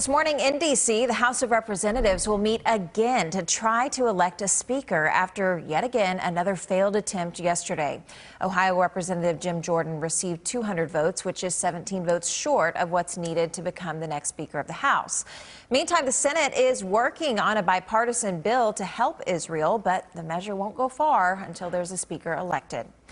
This morning in D.C., the House of Representatives will meet again to try to elect a speaker after yet again another failed attempt yesterday. Ohio Representative Jim Jordan received 200 votes, which is 17 votes short of what's needed to become the next Speaker of the House. Meantime, the Senate is working on a bipartisan bill to help Israel, but the measure won't go far until there's a speaker elected.